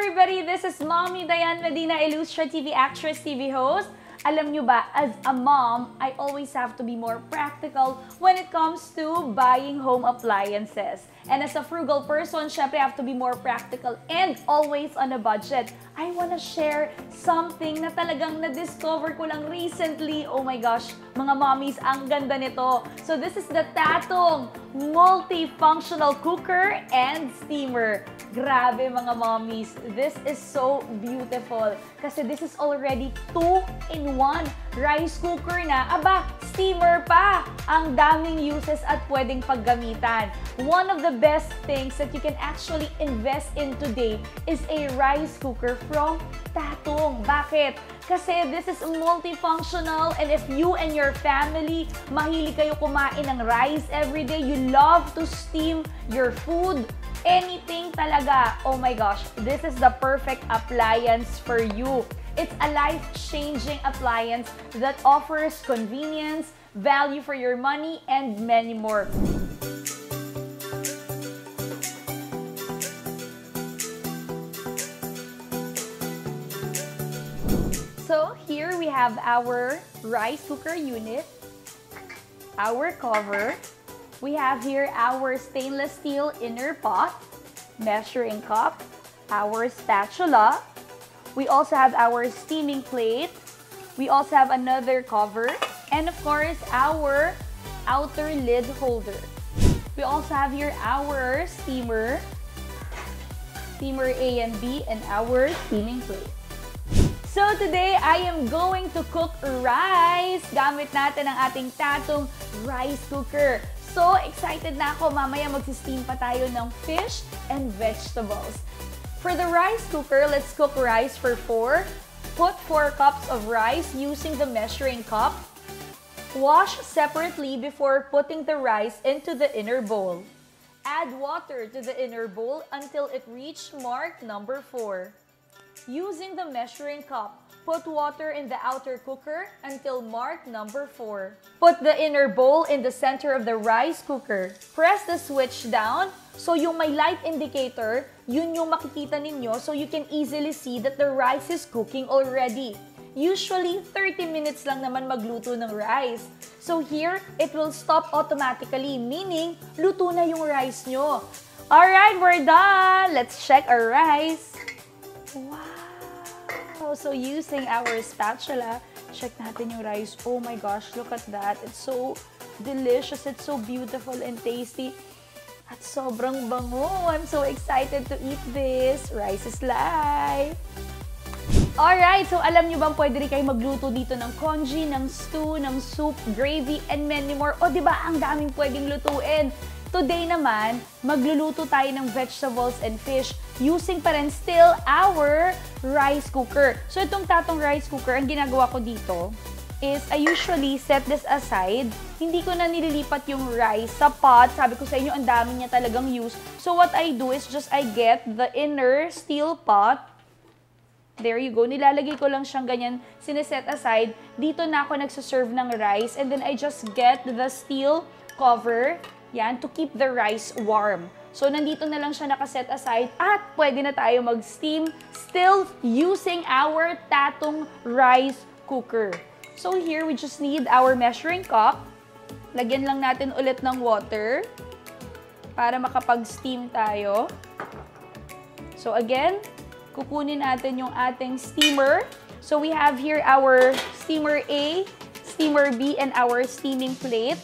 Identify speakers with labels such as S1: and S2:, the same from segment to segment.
S1: everybody! This is Mommy Diane Medina, Illustra TV actress, TV host. Alam nyo ba, as a mom, I always have to be more practical when it comes to buying home appliances. And as a frugal person, syempre I have to be more practical and always on a budget. I wanna share something na talagang na-discover ko lang recently. Oh my gosh, mga mommies, ang ganda nito. So this is the Tatong multifunctional cooker and steamer. Grabe mga mommies, this is so beautiful. Kasi this is already two-in-one rice cooker na. Aba, steamer pa! Ang daming uses at pwedeng paggamitan. One of the best things that you can actually invest in today is a rice cooker from Tatong. Bakit? Kasi this is multifunctional and if you and your family mahilig kayo kumain ng rice every day, you love to steam your food, anything talaga. Oh my gosh, this is the perfect appliance for you. It's a life-changing appliance that offers convenience, value for your money, and many more. Have our rice cooker unit, our cover. We have here our stainless steel inner pot, measuring cup, our spatula. We also have our steaming plate. We also have another cover. And of course, our outer lid holder. We also have here our steamer, steamer A and B, and our steaming plate. So today, I am going to cook rice. Gamit natin ang ating tatong rice cooker. So excited na ako. Mamaya magsisteam pa tayo ng fish and vegetables. For the rice cooker, let's cook rice for 4. Put 4 cups of rice using the measuring cup. Wash separately before putting the rice into the inner bowl. Add water to the inner bowl until it reach mark number 4. Using the measuring cup, put water in the outer cooker until mark number 4. Put the inner bowl in the center of the rice cooker. Press the switch down so yung may light indicator, yun yung makikita ninyo so you can easily see that the rice is cooking already. Usually, 30 minutes lang naman magluto ng rice. So here, it will stop automatically, meaning luto na yung rice nyo. Alright, we're done! Let's check our rice. Wow! So using our spatula, check natin yung rice. Oh my gosh, look at that. It's so delicious. It's so beautiful and tasty. At sobrang bango. I'm so excited to eat this. Rice is life! Alright, so alam nyo bang pwede rin kayo magluto dito ng congee, ng stew, ng soup, gravy, and many more. O ba ang daming pwedeng lutuin. Today naman, magluluto tayo ng vegetables and fish using pa rin still our rice cooker. So itong tatong rice cooker, ang ginagawa ko dito is I usually set this aside. Hindi ko na nililipat yung rice sa pot. Sabi ko sa inyo, ang dami niya talagang use. So what I do is just I get the inner steel pot. There you go. Nilalagay ko lang siyang ganyan, sineset aside. Dito na ako nagsaserve ng rice. And then I just get the steel cover. Yan, to keep the rice warm. So, nandito na lang siya nakaset aside at pwede na tayo mag-steam still using our tatong rice cooker. So, here we just need our measuring cup. Lagyan lang natin ulit ng water para makapag-steam tayo. So, again, kukunin natin yung ating steamer. So, we have here our steamer A, steamer B, and our steaming plate.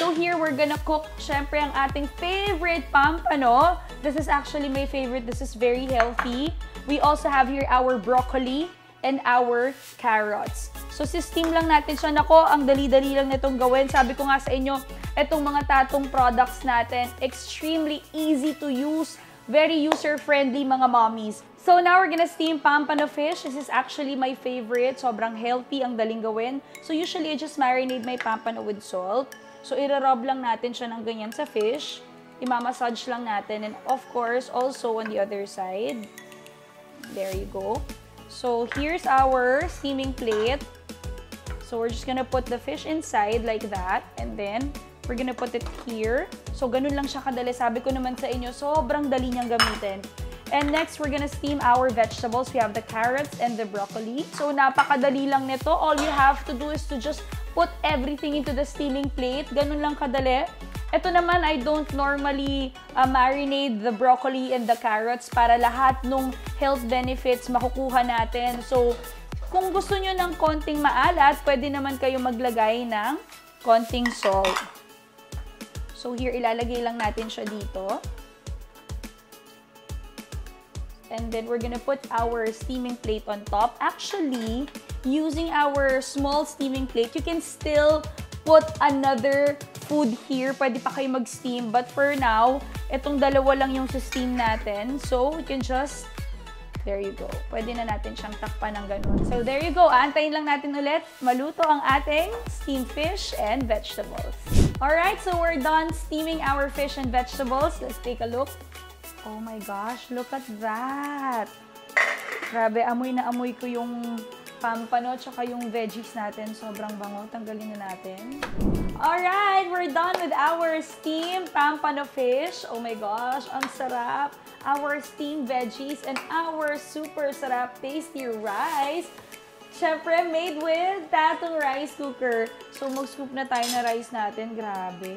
S1: So here, we're gonna cook, syempre, ang ating favorite pampano. This is actually my favorite. This is very healthy. We also have here our broccoli and our carrots. So, steam lang natin siya. Nako, ang dali-dali lang nitong gawin. Sabi ko nga sa inyo, itong mga tatong products natin, extremely easy to use, very user-friendly mga mommies. So now we're gonna steam pampano fish. This is actually my favorite. Sobrang healthy, ang daling gawin. So usually, I just marinate my pampano with salt. So, irarob lang natin siya ng ganyan sa fish. Imamassage lang natin. And of course, also on the other side. There you go. So, here's our steaming plate. So, we're just gonna put the fish inside like that. And then, we're gonna put it here. So, ganun lang siya kadali. Sabi ko naman sa inyo, sobrang dali niyang gamitin. And next, we're gonna steam our vegetables. We have the carrots and the broccoli. So, napakadali lang nito. All you have to do is to just put everything into the steaming plate. Ganun lang kadali. Ito naman, I don't normally uh, marinate the broccoli and the carrots para lahat ng health benefits makukuha natin. So, kung gusto nyo ng konting maalat, pwede naman kayo maglagay ng konting salt. So, here, ilalagay lang natin siya dito. And then we're gonna put our steaming plate on top. Actually, using our small steaming plate, you can still put another food here. Pwede pa kayo mag-steam. But for now, itong dalawa lang yung steam natin. So, we can just There you go. Pwede na natin siyang takpan ng ganun. So, there you go. Antayin lang natin ulit maluto ang ating steamed fish and vegetables. Alright, so we're done steaming our fish and vegetables. Let's take a look. Oh my gosh, look at that! Grabe, amoy na amoy ko yung pampano tsaka yung veggies natin. Sobrang bango. Tanggalin na natin. Alright, we're done with our steamed pampano fish. Oh my gosh, ang sarap. Our steamed veggies and our super sarap tasty rice. Siyempre, made with Tatong Rice Cooker. So, mag-scoop na tayo na rice natin. Grabe.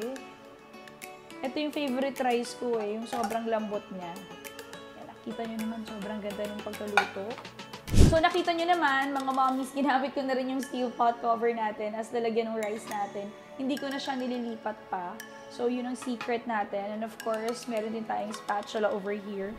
S1: Ito yung favorite rice ko eh, yung sobrang lambot niya. Yan, nakita nyo naman, sobrang ganda ng pagkaluto. So, nakita nyo naman, mga mommies, ginamit ko na rin yung steel pot cover natin as lalagyan ng rice natin. Hindi ko na siya nililipat pa. So, yun ang secret natin. And of course, meron din tayong spatula over here.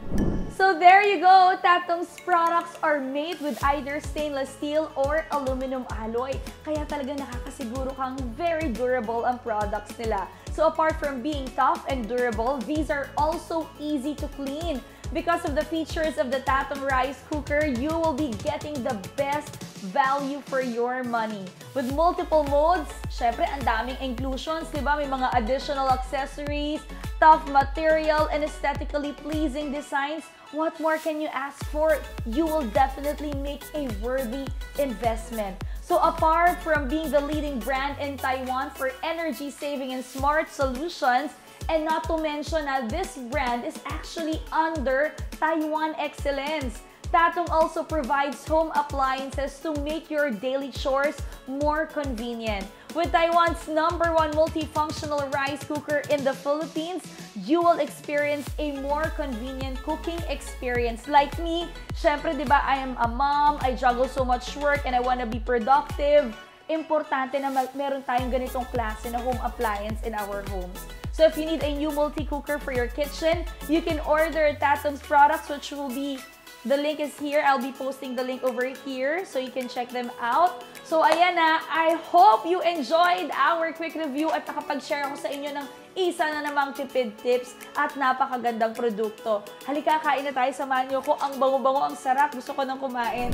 S1: So, there you go! Tatong's products are made with either stainless steel or aluminum alloy. Kaya talaga nakakasiguro kang very durable ang products nila. So apart from being tough and durable, these are also easy to clean. Because of the features of the Tatum rice cooker, you will be getting the best value for your money. With multiple modes, syempre ang daming inclusions, di? May mga additional accessories, tough material, and aesthetically pleasing designs. What more can you ask for? You will definitely make a worthy investment. So apart from being the leading brand in Taiwan for energy saving and smart solutions, and not to mention that this brand is actually under Taiwan Excellence. Tatong also provides home appliances to make your daily chores more convenient. With Taiwan's number one multifunctional rice cooker in the Philippines, you will experience a more convenient cooking experience. Like me, syempre, di ba, I am a mom, I juggle so much work, and I want to be productive. Importante na meron tayong ganitong klase na home appliance in our homes. So if you need a new multi-cooker for your kitchen, you can order Tatum's products which will be The link is here. I'll be posting the link over here so you can check them out. So ayan na, I hope you enjoyed our quick review at nakapag-share ako sa inyo ng isa na namang tipid tips at napakagandang produkto. Halika, kain na tayo. Samahan niyo ko. Ang bango-bango, ang sarap. Gusto ko nang kumain.